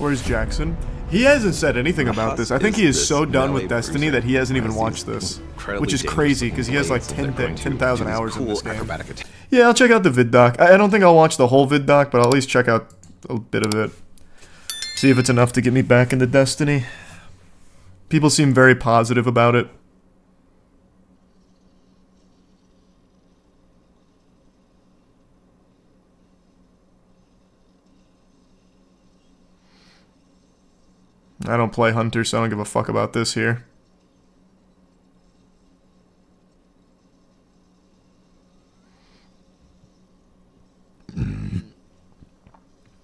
Where's Jackson? He hasn't said anything about this. I think he is so done with Destiny that he hasn't even watched this, which is crazy because he has like 10,000 10, hours in this game. Yeah, I'll check out the vid doc. I don't think I'll watch the whole vid doc, but I'll at least check out a bit of it. See if it's enough to get me back into Destiny. People seem very positive about it. I don't play Hunter, so I don't give a fuck about this here.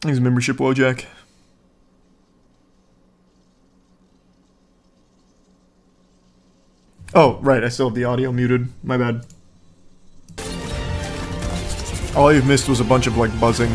Thanks, membership, Wojak. Oh, right, I still have the audio muted. My bad. All you've missed was a bunch of, like, buzzing.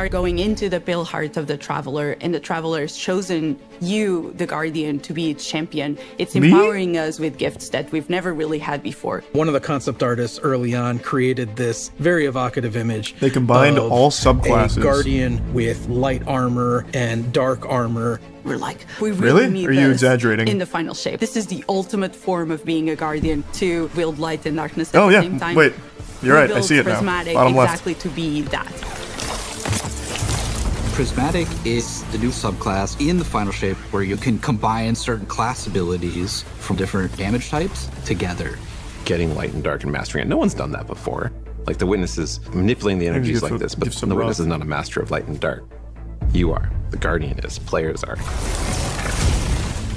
Are going into the pale heart of the traveler and the traveler has chosen you the guardian to be its champion it's Me? empowering us with gifts that we've never really had before One of the concept artists early on created this very evocative image. They combined of all subclasses. A guardian with light armor and dark armor. we're like we really, Really? need Are you exaggerating? in the final shape this is the ultimate form of being a guardian to wield light and darkness at Oh, the yeah. same time Wait. You're We right. I see it now. prismatic Bottom left. exactly to be that Prismatic is the new subclass in the final shape where you can combine certain class abilities from different damage types together. Getting light and dark and mastering it. No one's done that before. Like the witness is manipulating the energies give like some- this, but give some the witness rough. is not a master of light and dark. You are. The guardian is. Players are.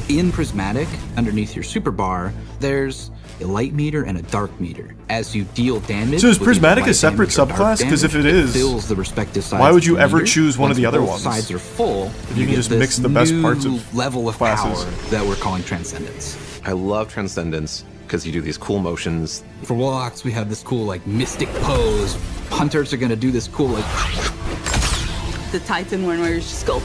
In Prismatic, underneath your super bar, there's a light meter and a dark meter. As you deal damage, So is Prismatic a separate subclass? or dark subclass? 'Cause if damage, it is, fills the respective sides why would you ever meter. choose one of the other both ones? Sides are full. If you can just mix the best parts of level of classes. power that we're calling Transcendence. I love Transcendence because you do these cool motions. For Warlocks, we have this cool like mystic pose. Hunters are gonna do this cool like the titan one where you just go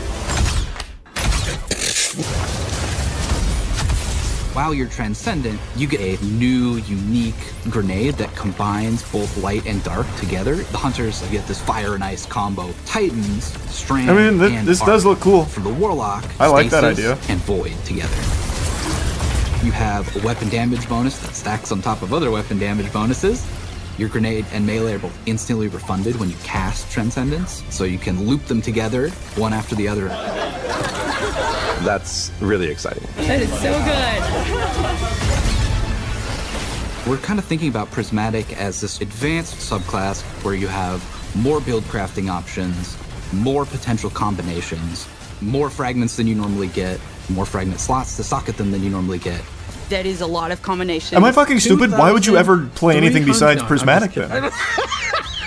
While you're transcendent, you get a new, unique grenade that combines both light and dark together. The hunters get this fire and ice combo. Titans, strand, I mean, th- this does look cool. For the warlock, I like that idea. And void together. You have a weapon damage bonus that stacks on top of other weapon damage bonuses. Your grenade and melee are both instantly refunded when you cast Transcendence, so you can loop them together, one after the other. That's really exciting. that is so good We're kind of thinking about Prismatic as this advanced subclass where you have more build crafting options, more potential combinations, more fragments than you normally get, more fragment slots to socket them than you normally get. That is a lot of combinations. Am I fucking stupid? Why would you ever play anything besides No, I'm Prismatic then?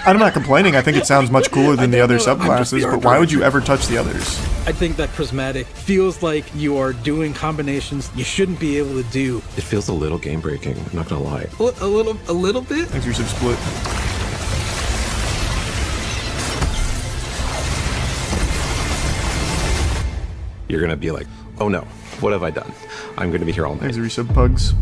I'm not complaining. I think it sounds much cooler than the other subclasses, but why would you ever touch the others? I think that prismatic feels like you are doing combinations you shouldn't be able to do. It feels a little game breaking. I'm not gonna lie. A a little, a little bit. Thanks for your sub split. You're gonna be like, oh no, what have I done? I'm gonna be here all night. Thanks for your sub pugs.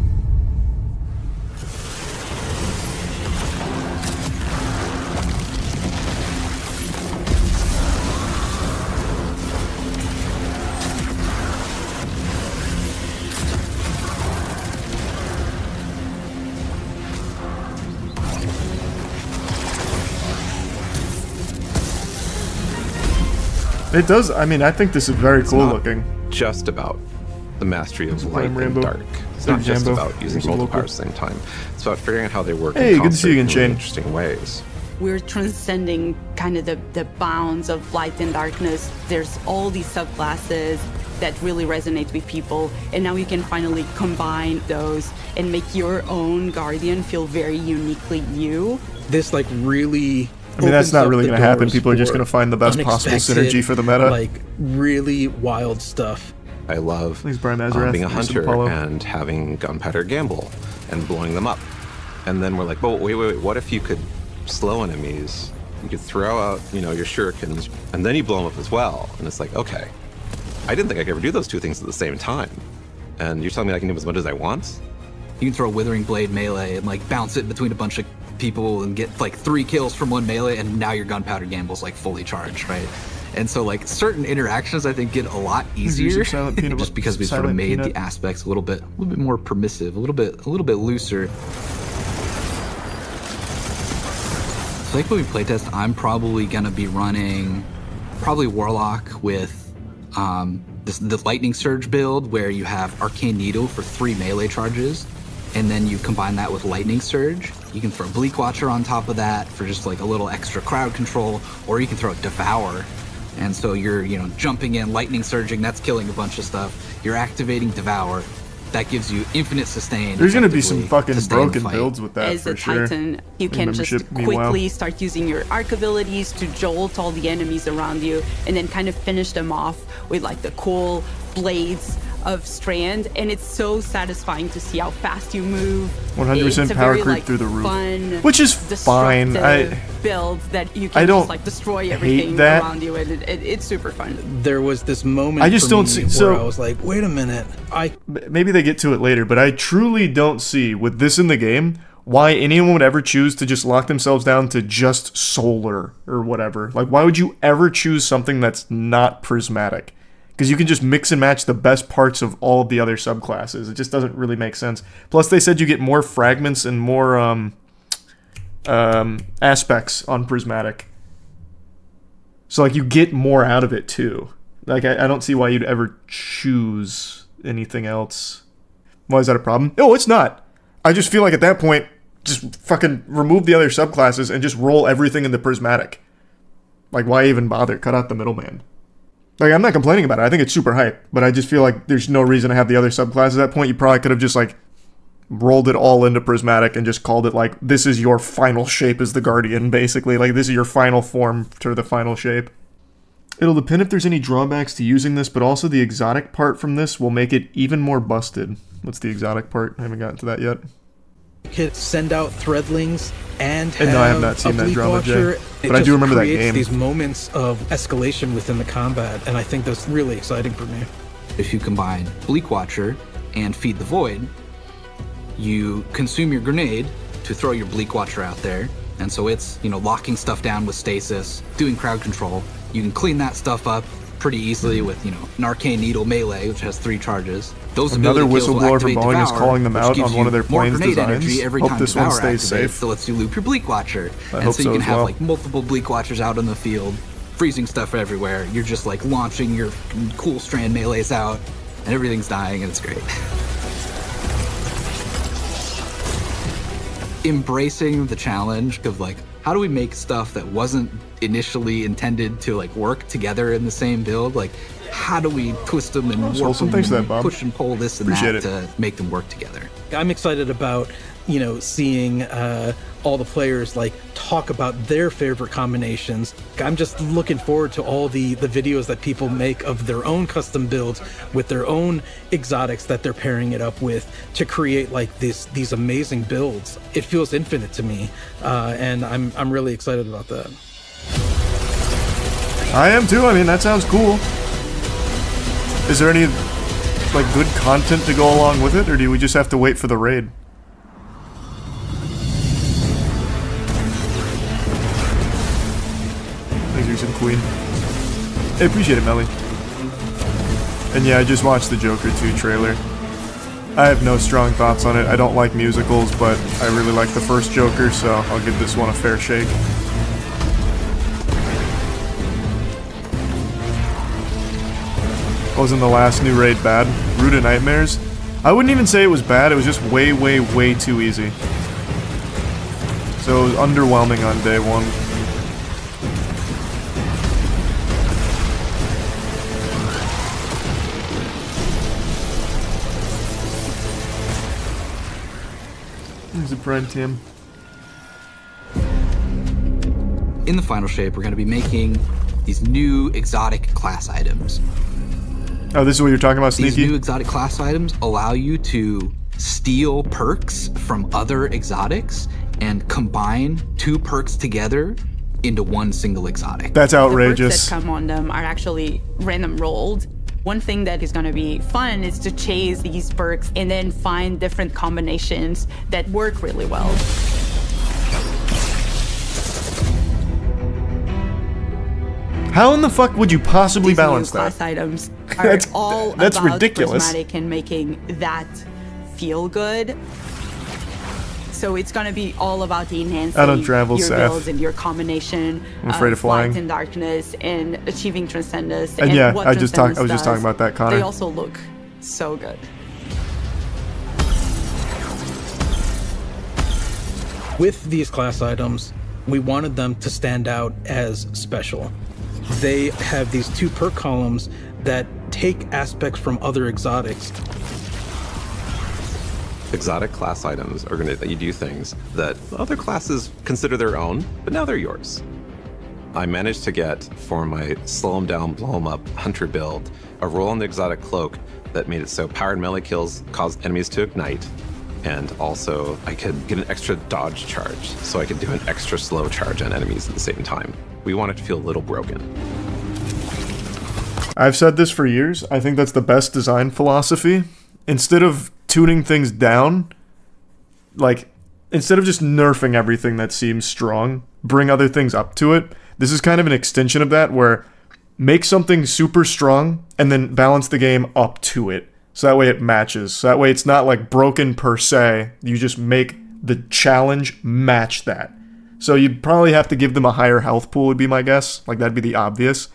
It does. I mean, I think this is very cool not looking. just about the mastery of Playing light and dark. It's Playing not just Jambo. about using There's a multiple powers at the same time. It's about figuring out how they work Hey, in good to see you concert again, in Shane. interesting ways. We're transcending kind of the, the bounds of light and darkness. There's all these subclasses that really resonate with people, and now you can finally combine those and make your own guardian feel very uniquely you. This like really. I mean, that's not really gonna happen. People are just gonna find the best possible synergy for the meta. Like really wild stuff. I love Thanks, Brian um, being a hunter and having gunpowder gamble and blowing them up. And then we're like, oh, wait, wait, wait, what if you could slow enemies? You could throw out, you know, your shurikens, and then you blow them up as well. And it's like, okay, I didn't think I could ever do those two things at the same time. And you're telling me I can do as much as I want? You can throw a Withering Blade melee and like bounce it between a bunch of people and get like three kills from one melee, and now your Gunpowder Gamble's like fully charged, right? And so like certain interactions I think get a lot easier just because we sort of made peanut. the aspects a little bit a little bit more permissive, a little bit a little bit looser. So like when we playtest, I'm probably gonna be running probably Warlock with um, this, the Lightning Surge build where you have Arcane Needle for three melee charges, and then you combine that with Lightning Surge. You can throw Bleak Watcher on top of that for just like a little extra crowd control, or you can throw Devour and so you're, you know, jumping in, lightning surging, that's killing a bunch of stuff. You're activating Devour. That gives you infinite sustain. There's going to be some fucking broken builds with that As for a Titan, you can just quickly start using your arc abilities to jolt all the enemies around you and then kind of finish them off with like the cool blades of Strand, and it's so satisfying to see how fast you move. 100% power creep like, through the roof, fun, which is fine. I build that you can I don't just like destroy everything around you, and it, it, it's super fun. There was this moment. I just don't see. So I was like, wait a minute, I maybe they get to it later, but I truly don't see with this in the game why anyone would ever choose to just lock themselves down to just solar or whatever. Like, why would you ever choose something that's not prismatic? Because you can just mix and match the best parts of all of the other subclasses. It just doesn't really make sense. Plus, they said you get more fragments and more um, um, aspects on prismatic. So like you get more out of it too. Like I, I don't see why you'd ever choose anything else. Why is that a problem? No, it's not. I just feel like at that point, just fucking remove the other subclasses and just roll everything in the prismatic. Like why even bother? Cut out the middleman. Like I'm not complaining about it. I think it's super hype, but I just feel like there's no reason to have the other subclasses at that point. You probably could have just like rolled it all into prismatic and just called it like this is your final shape as the guardian basically. Like this is your final form to the final shape. It'll depend if there's any drawbacks to using this but also the exotic part from this will make it even more busted. What's the exotic part? I haven't gotten to that yet could send out threadlings and have and no, I have not seen that drama, watcher. Jay. But I do remember that game. These moments of escalation within the combat, and I think that's really exciting for me. If you combine Bleak Watcher and Feed the Void, you consume your grenade to throw your Bleak Watcher out there, and so it's you know locking stuff down with stasis, doing crowd control. You can clean that stuff up pretty easily with you know an arcane needle melee, which has three charges. Those Another whistleblower from Boeing is calling them out on one of their planes designs. Every hope this one stays safe. So lets you loop your Bleak Watcher, I and so you can have well. like multiple Bleak Watchers out in the field, freezing stuff everywhere. You're just like launching your cool strand melees out, and everything's dying, and it's great. Embracing the challenge of like, how do we make stuff that wasn't initially intended to like work together in the same build? Like, how do we twist them and warp them and that, push and pull this and Appreciate that it. to make them work together? I'm excited about you know seeing uh, all the players like talk about their favorite combinations. I'm just looking forward to all the the videos that people make of their own custom builds with their own exotics that they're pairing it up with to create like this these amazing builds. It feels infinite to me, uh, and I'm I'm really excited about that. I am too. I mean, that sounds cool. Is there any, like, good content to go along with it, or do we just have to wait for the raid? I appreciate it, Melly. And yeah, I just watched the Joker 2 trailer. I have no strong thoughts on it. I don't like musicals, but I really like the first Joker, so I'll give this one a fair shake. Wasn't the last new raid bad? Root of Nightmares? I wouldn't even say it was bad, it was just way, way, way too easy. So it was underwhelming on day one. There's a prime team. In the final shape, we're going to be making these new exotic class items. Oh, this is what you're talking about, Sneaky? These new exotic class items allow you to steal perks from other exotics and combine two perks together into one single exotic. That's outrageous. The perks that come on them are actually random rolled, One thing that is going to be fun is to chase these perks and then find different combinations that work really well. How in the fuck would you possibly These balance class that? items are That's- all that's about ridiculous. and making that feel good. So it's gonna be all about the enhancing I don't travel, your Seth. builds and your combination I'm afraid of flying. light and darkness and achieving transcendence. And And, yeah, what I just talk- I was just talking about that, Connor. They also look so good. With these class items, we wanted them to stand out as special. They have these two perk columns that take aspects from other exotics. Exotic class items are going to let you do things that other classes consider their own, but now they're yours. I managed to get for my slow 'em down, blow 'em up hunter build a roll on the exotic cloak that made it so powered melee kills caused enemies to ignite, and also I could get an extra dodge charge, so I could do an extra slow charge on enemies at the same time. We want it to feel a little broken. I've said this for years. I think that's the best design philosophy. Instead of tuning things down, like instead of just nerfing everything that seems strong, bring other things up to it. This is kind of an extension of that where make something super strong and then balance the game up to it. So that way it matches. So that way it's not like broken per se. You just make the challenge match that. So you'd probably have to give them a higher health pool would be my guess. Like that'd be the obvious.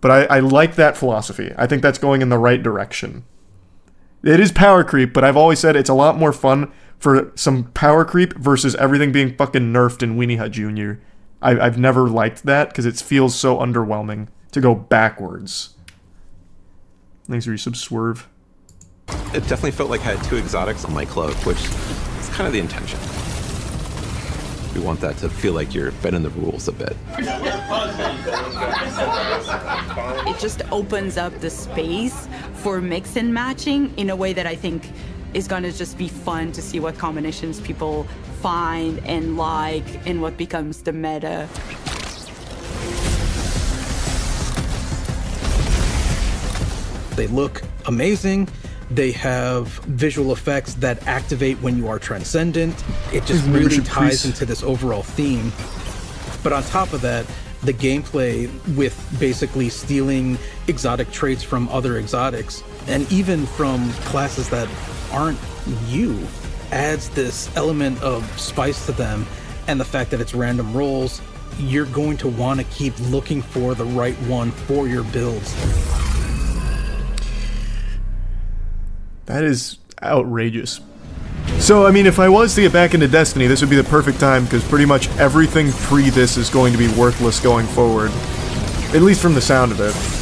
But I, I like that philosophy. I think that's going in the right direction. It is power creep, but I've always said it's a lot more fun for some power creep versus everything being fucking nerfed in Weenie Hut Jr. I, I've never liked that because it feels so underwhelming to go backwards. Thanks for your sub swerve. It definitely felt like I had two exotics on my cloak, which is kind of the intention. We want that to feel like you're bending the rules a bit. It just opens up the space for mix and matching in a way that I think is gonna just be fun to see what combinations people find and like and what becomes the meta. They look amazing. They have visual effects that activate when you are transcendent. It just really ties into this overall theme. But on top of that, the gameplay with basically stealing exotic traits from other exotics and even from classes that aren't you adds this element of spice to them and the fact that it's random rolls you're going to want to keep looking for the right one for your builds That is outrageous. So, I mean, if I was to get back into Destiny, this would be the perfect time because pretty much everything pre this is going to be worthless going forward. At least from the sound of it.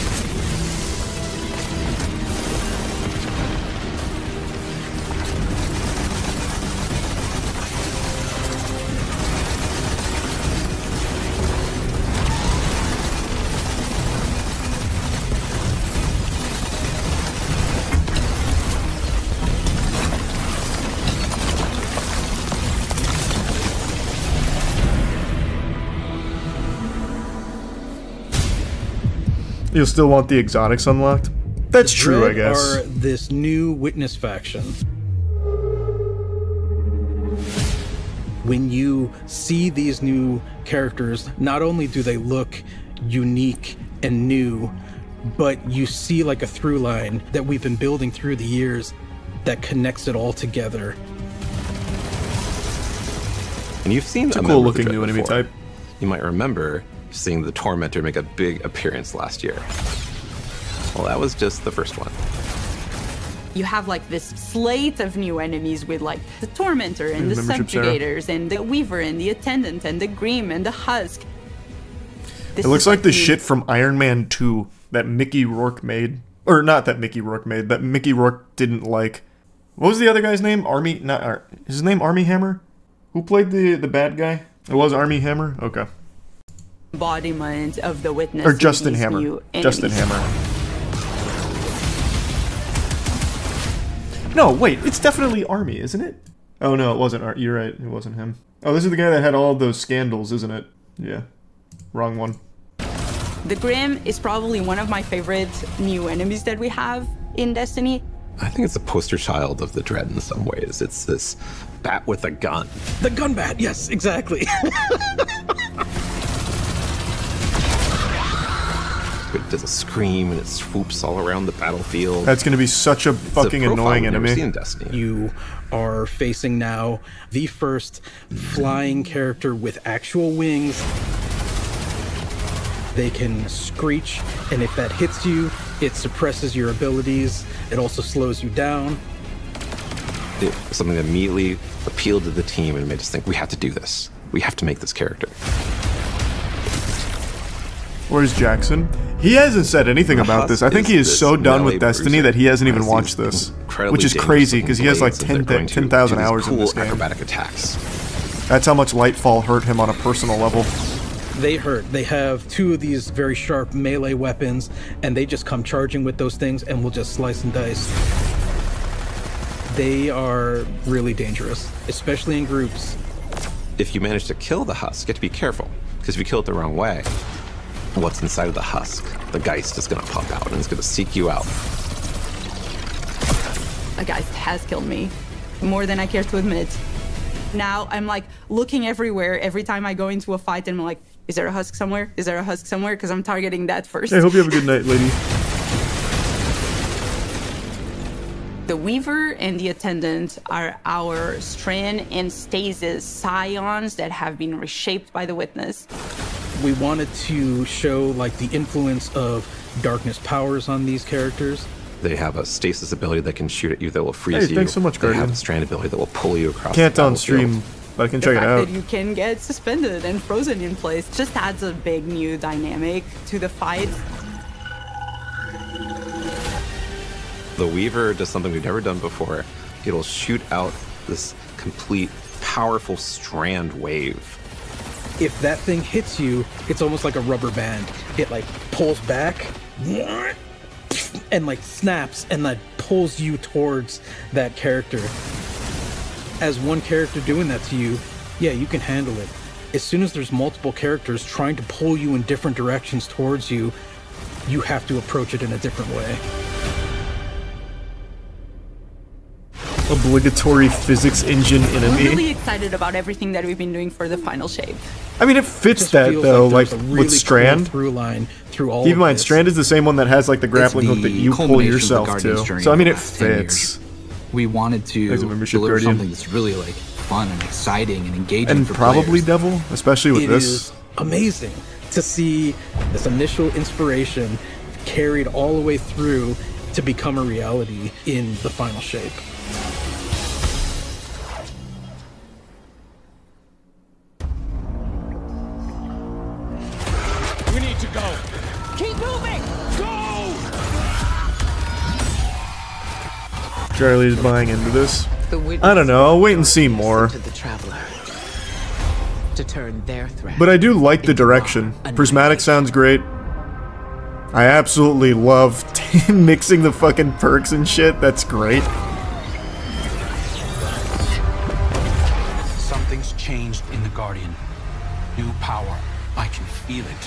You'll still want the exotics unlocked? That's true, I Dread guess. Are this new witness faction. When you see these new characters, not only do they look unique and new, but you see like a through line that we've been building through the years that connects it all together. And you've seen It's a a cool member of the looking Dread new enemy before. type. You might remember seeing the Tormentor make a big appearance last year. Well, that was just the first one. You have like this slate of new enemies with like the Tormentor and the Membership, Sarah. Subjugators and the Weaver and the Attendant and the Grim and the Husk. This It looks like the new- shit from Iron Man 2 that Mickey Rourke made. Or not that Mickey Rourke made, that Mickey Rourke didn't like. What was the other guy's name? Armie not Ar- is his name Armie Hammer? Who played the the bad guy? It was Armie Hammer? Okay. Embodiment of the witness. Or Justin Hammer. new Justin. Hammer. No, wait, it's definitely Armie, isn't it? Oh no, it wasn't Ar- you're right, it wasn't him. Oh, this is the guy that had all those scandals, isn't it? Yeah. Wrong one. The Grim is probably one of my favorite new enemies that we have in Destiny. I think it's a poster child of the Dread in some ways. It's this bat with a gun. The gun bat, yes, exactly. does a scream and it swoops all around the battlefield. That's going to be such a fucking a annoying enemy. In Destiny. You are facing now the first flying character with actual wings. They can screech, and if that hits you, it suppresses your abilities. It also slows you down. It, something that immediately appealed to the team and made us think we have to do this. We have to make this character. Where's Jackson? He hasn't said anything about this. I think he is so done with Destiny that he hasn't even watched this, which is crazy because he has like 10,000 10, hours cool in this game. Acrobatic attacks. That's how much Lightfall hurt him on a personal level. They hurt. They have two of these very sharp melee weapons, and they just come charging with those things and will just slice and dice. They are really dangerous, especially in groups. If you manage to kill the husk, you have to be careful, because if you kill it the wrong way, what's inside of the husk. The Geist is going to pop out and it's going to seek you out. A Geist has killed me, more than I care to admit. Now I'm like looking everywhere every time I go into a fight and I'm like, is there a husk somewhere? Is there a husk somewhere? Because I'm targeting that first. I hope you have a good night, lady. The Weaver and the Attendant are our Strand and Stasis scions that have been reshaped by the Witness we wanted to show like the influence of darkness powers on these characters. They have a stasis ability that can shoot at you that will freeze hey, you. Thanks so much, Guardian. They have a strand ability that will pull you across. Can't on stream, but I can the check it out. That you can get suspended and frozen in place just adds a big new dynamic to the fight. The Weaver does something we've never done before. It'll shoot out this complete powerful strand wave if that thing hits you, it's almost like a rubber band. It like pulls back and like snaps and like pulls you towards that character. As one character doing that to you, yeah, you can handle it. As soon as there's multiple characters trying to pull you in different directions towards you, you have to approach it in a different way. Obligatory physics engine enemy. We're really excited about everything that we've been doing for the final shape. I mean, it fits that though, like, like really with Strand. Cool through line through all. Keep in mind, Strand is the same one that has like the grappling hook that you pull yourself to. So I mean, it fits. We wanted to deliver Guardian. something that's really like fun and exciting and engaging. And probably players. Devil, especially with it this. Is amazing to see this initial inspiration carried all the way through to become a reality in the final shape. Charlie's buying into this. I don't know, I'll wait and see more. But I do like the direction. Prismatic sounds great. I absolutely love mixing the fucking perks and shit. That's great. Something's changed in the Guardian. New power. I can feel it.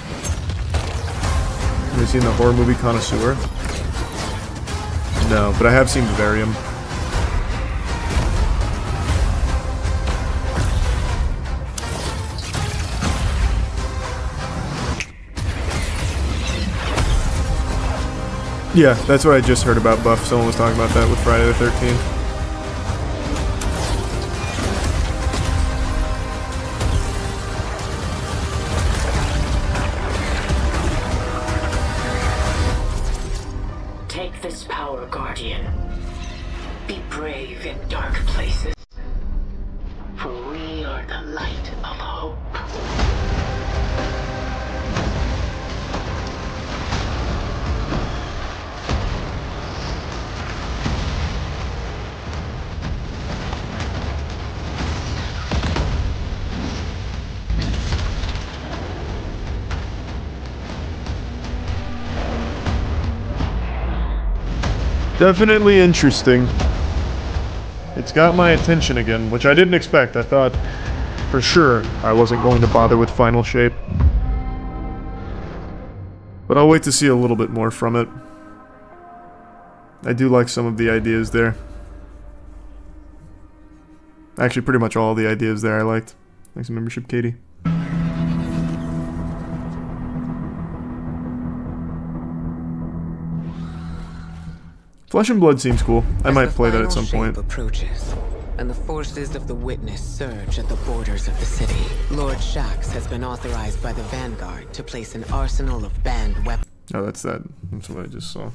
Have you seen the horror movie Connoisseur? No, but I have seen Vivarium. Yeah, that's what I just heard about Buff. Someone was talking about that with Friday the 13th. Definitely interesting. It's got my attention again, which I didn't expect. I thought for sure I wasn't going to bother with Final Shape. But I'll wait to see a little bit more from it. I do like some of the ideas there. Actually, pretty much all the ideas there I liked. Thanks for membership, Katie. Flesh and Blood seems cool. I As might play that at some point. Approaches, and the forces of the Witness surge at the borders of the city. Lord Shaxx has been authorized by the Vanguard to place an arsenal of banned weapons. Oh, that's that. That's what I just saw.